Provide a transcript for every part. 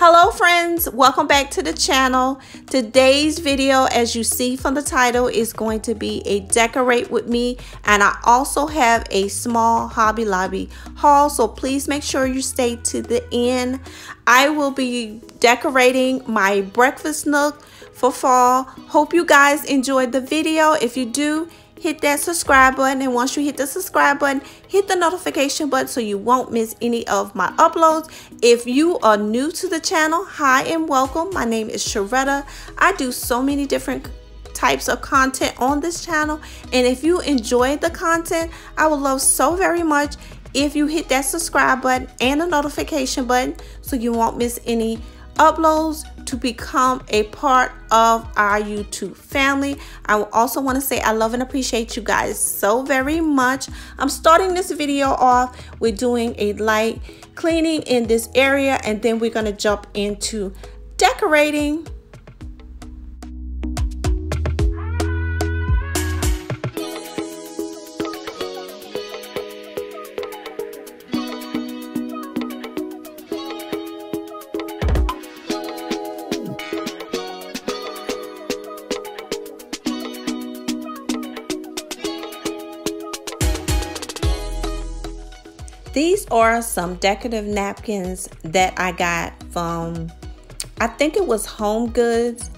Hello friends, welcome back to the channel. Today's video, as you see from the title, is going to be a decorate with me and I also have a small Hobby Lobby haul, so please make sure you stay to the end. I will be decorating my breakfast nook for fall. Hope you guys enjoyed the video. If you do, hit that subscribe button and once you hit the subscribe button hit the notification button so you won't miss any of my uploads. If you are new to the channel hi and welcome. My name is Sharetta. I do so many different types of content on this channel and if you enjoy the content I would love so very much if you hit that subscribe button and the notification button so you won't miss any uploads to become a part of our YouTube family. I also want to say I love and appreciate you guys so very much. I'm starting this video off with doing a light cleaning in this area and then we're going to jump into decorating These are some decorative napkins that I got from, I think it was Home Goods.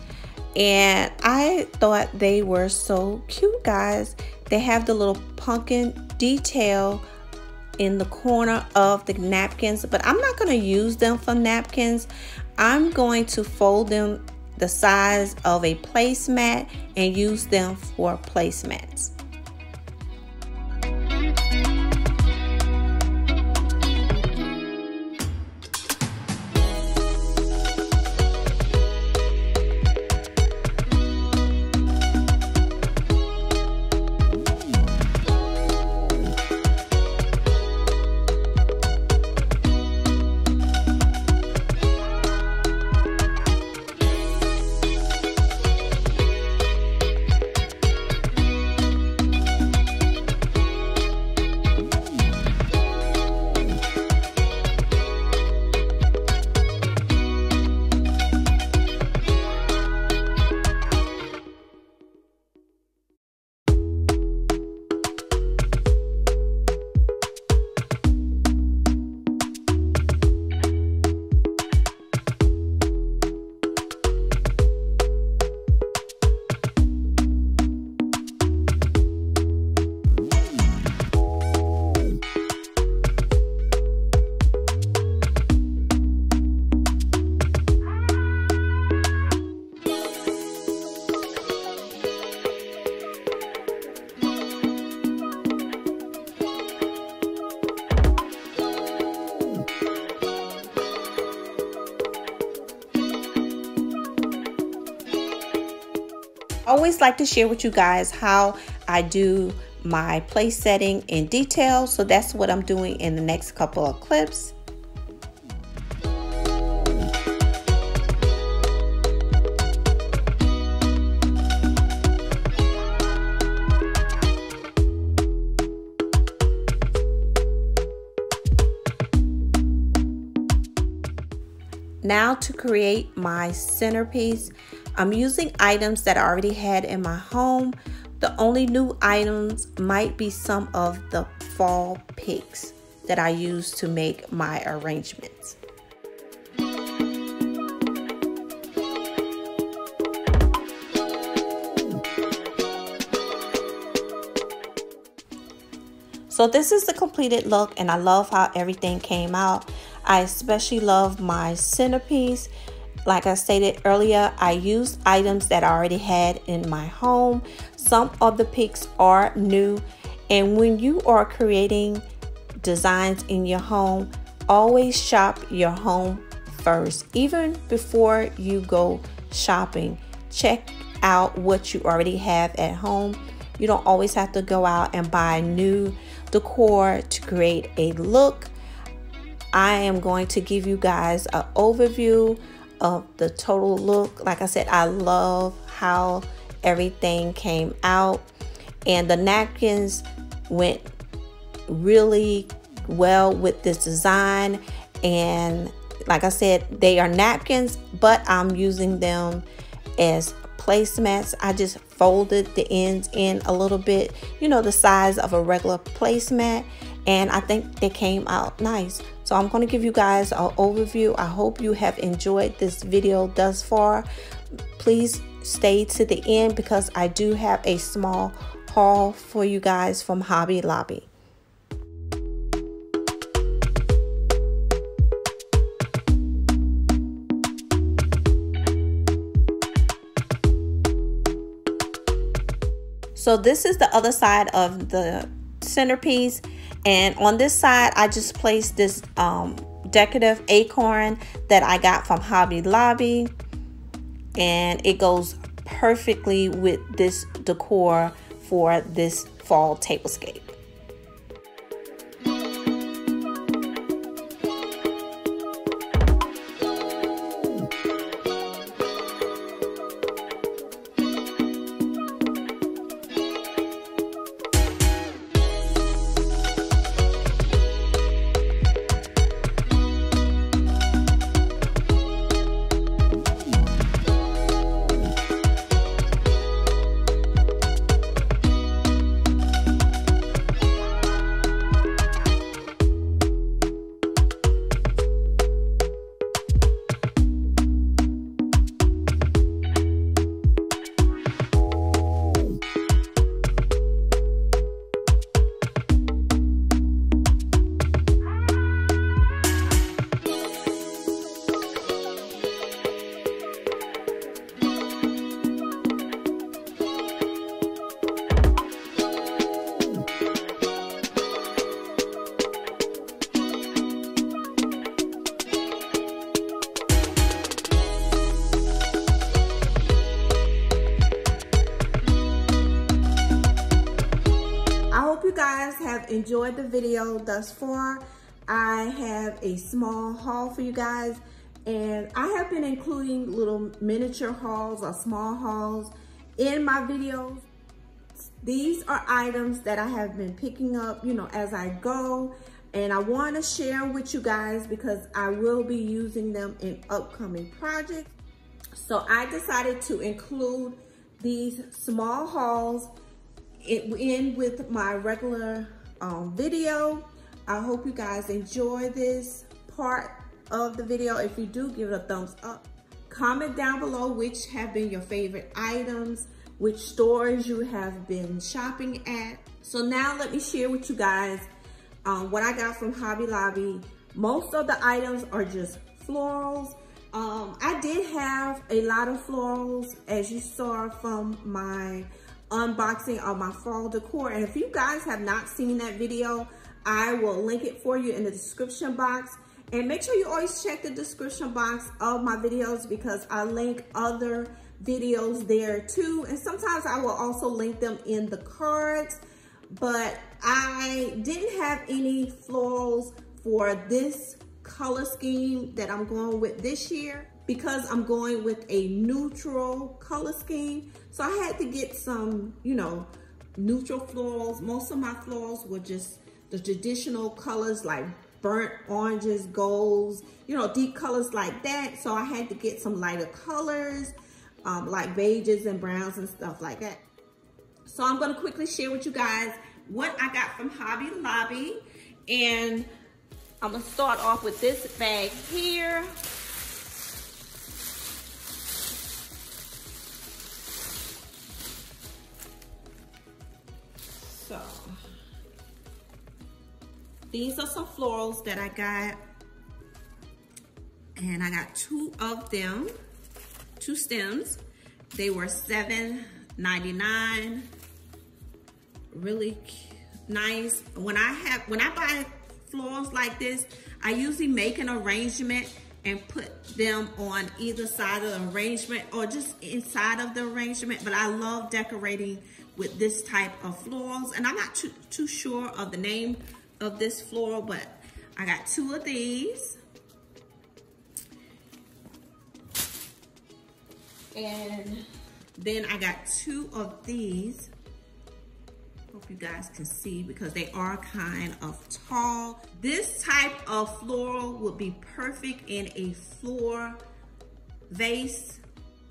And I thought they were so cute, guys. They have the little pumpkin detail in the corner of the napkins. But I'm not going to use them for napkins. I'm going to fold them the size of a placemat and use them for placemats. Always like to share with you guys how I do my place setting in detail. So that's what I'm doing in the next couple of clips. Now to create my centerpiece, I'm using items that I already had in my home. The only new items might be some of the fall picks that I use to make my arrangements. So this is the completed look and I love how everything came out. I especially love my centerpiece. Like I stated earlier, I used items that I already had in my home. Some of the picks are new. And when you are creating designs in your home, always shop your home first. Even before you go shopping, check out what you already have at home. You don't always have to go out and buy new decor to create a look. I am going to give you guys an overview of the total look. Like I said, I love how everything came out and the napkins went really well with this design and like I said, they are napkins, but I'm using them as placemats. I just folded the ends in a little bit, you know, the size of a regular placemat. And I think they came out nice. So I'm going to give you guys an overview. I hope you have enjoyed this video thus far. Please stay to the end because I do have a small haul for you guys from Hobby Lobby. So this is the other side of the centerpiece. And on this side, I just placed this um, decorative acorn that I got from Hobby Lobby. And it goes perfectly with this decor for this fall tablescape. Enjoyed the video thus far. I have a small haul for you guys and I have been including little miniature hauls or small hauls in my videos. These are items that I have been picking up, you know, as I go and I want to share with you guys because I will be using them in upcoming projects. So I decided to include these small hauls in with my regular um, video. I hope you guys enjoy this part of the video. If you do, give it a thumbs up. Comment down below which have been your favorite items, which stores you have been shopping at. So now let me share with you guys um, what I got from Hobby Lobby. Most of the items are just florals. Um, I did have a lot of florals as you saw from my unboxing of my fall decor. And if you guys have not seen that video, I will link it for you in the description box. And make sure you always check the description box of my videos because I link other videos there too. And sometimes I will also link them in the cards. But I didn't have any florals for this color scheme that I'm going with this year because I'm going with a neutral color scheme. So I had to get some, you know, neutral florals. Most of my florals were just the traditional colors like burnt oranges, golds, you know, deep colors like that. So I had to get some lighter colors, um, like beiges and browns and stuff like that. So I'm gonna quickly share with you guys what I got from Hobby Lobby. And I'm gonna start off with this bag here. These are some florals that I got. And I got two of them, two stems. They were $7.99. Really nice. When I have, when I buy florals like this, I usually make an arrangement and put them on either side of the arrangement or just inside of the arrangement. But I love decorating with this type of florals. And I'm not too, too sure of the name of this floral, but I got two of these. And then I got two of these. hope you guys can see because they are kind of tall. This type of floral would be perfect in a floor vase.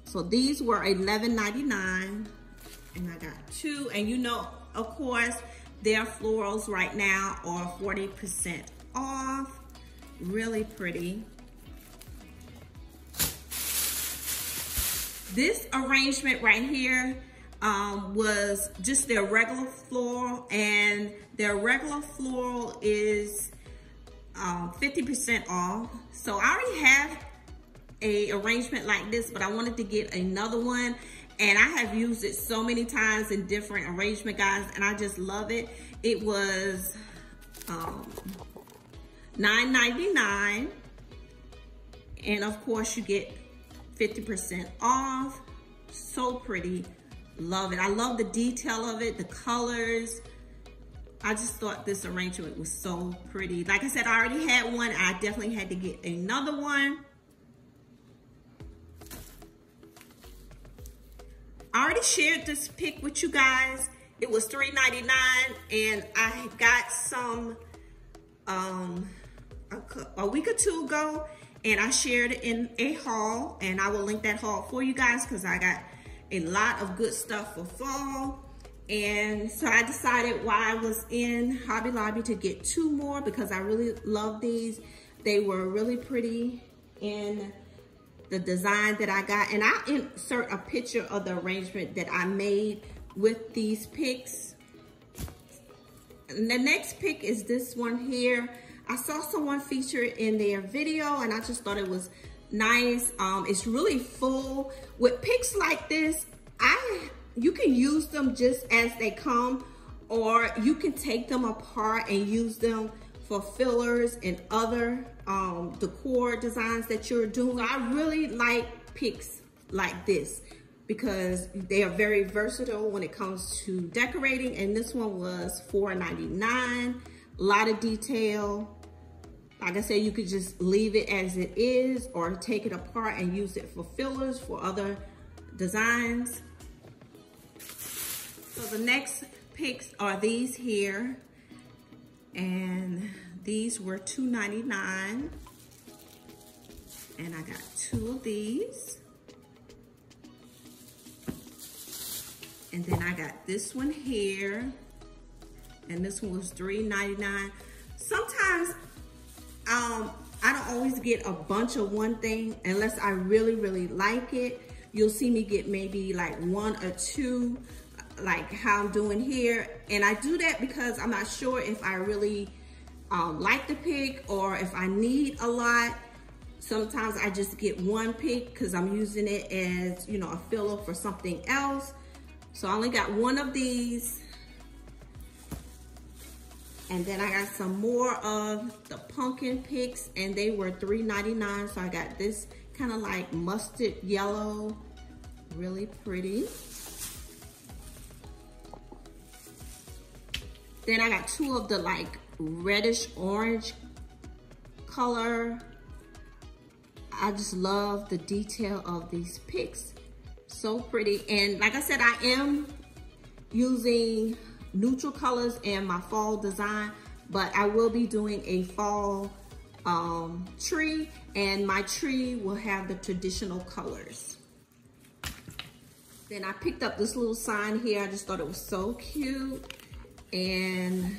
So these were $11.99 and I got two. And you know, of course, their florals right now are 40% off. Really pretty. This arrangement right here um, was just their regular floral and their regular floral is 50% um, off. So I already have a arrangement like this, but I wanted to get another one and I have used it so many times in different arrangement guys and I just love it. It was um, $9.99 and of course you get 50% off. So pretty, love it. I love the detail of it, the colors. I just thought this arrangement was so pretty. Like I said, I already had one. I definitely had to get another one. I already shared this pic with you guys. It was $3.99 and I got some um, a, a week or two ago and I shared it in a haul and I will link that haul for you guys because I got a lot of good stuff for fall. And so I decided while I was in Hobby Lobby to get two more because I really love these. They were really pretty in the design that I got. And I'll insert a picture of the arrangement that I made with these picks. And the next pick is this one here. I saw someone feature it in their video and I just thought it was nice. Um, it's really full. With picks like this, I you can use them just as they come or you can take them apart and use them for fillers and other um, decor designs that you're doing. I really like picks like this because they are very versatile when it comes to decorating. And this one was $4.99. A lot of detail. Like I said, you could just leave it as it is or take it apart and use it for fillers for other designs. So the next picks are these here. And these were $2.99. And I got two of these. And then I got this one here. And this one was $3.99. Sometimes um, I don't always get a bunch of one thing unless I really, really like it. You'll see me get maybe like one or two, like how I'm doing here. And I do that because I'm not sure if I really um, like the pick or if I need a lot. Sometimes I just get one pick because I'm using it as, you know, a filler for something else. So I only got one of these. And then I got some more of the pumpkin picks and they were $3.99. So I got this kind of like mustard yellow, really pretty. Then I got two of the like reddish orange color. I just love the detail of these picks so pretty. And like I said, I am using neutral colors in my fall design, but I will be doing a fall um, tree and my tree will have the traditional colors. Then I picked up this little sign here. I just thought it was so cute. And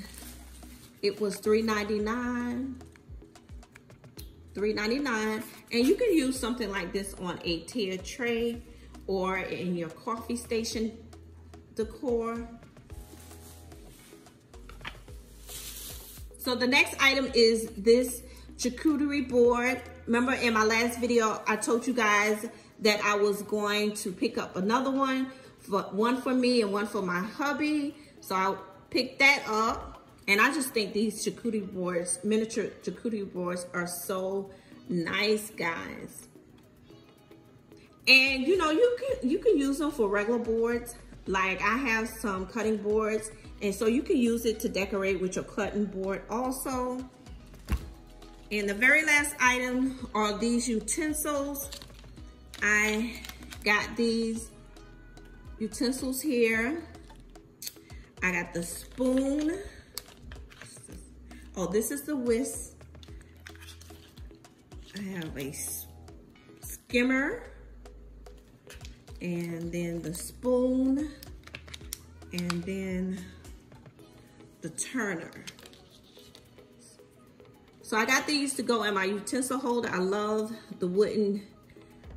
it was $3.99. $3.99. And you can use something like this on a tier tray or in your coffee station decor. So the next item is this charcuterie board. Remember in my last video, I told you guys that I was going to pick up another one, for, one for me and one for my hubby. So I picked that up. And I just think these charcuterie boards, miniature charcuterie boards are so nice, guys. And you know, you can you can use them for regular boards. Like I have some cutting boards, and so you can use it to decorate with your cutting board also. And the very last item are these utensils. I got these utensils here. I got the spoon. Oh, this is the whisk. I have a skimmer and then the spoon and then the turner. So I got these to go in my utensil holder. I love the wooden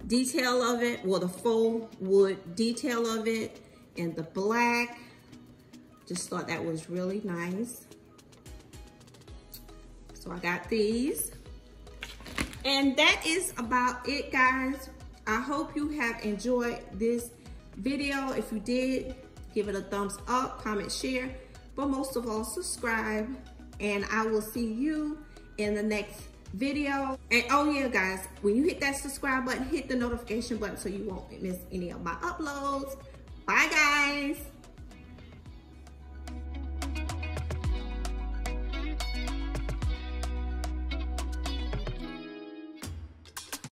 detail of it, well the faux wood detail of it and the black. Just thought that was really nice. So I got these. And that is about it, guys. I hope you have enjoyed this video. If you did, give it a thumbs up, comment, share, but most of all, subscribe. And I will see you in the next video. And oh yeah, guys, when you hit that subscribe button, hit the notification button so you won't miss any of my uploads. Bye, guys.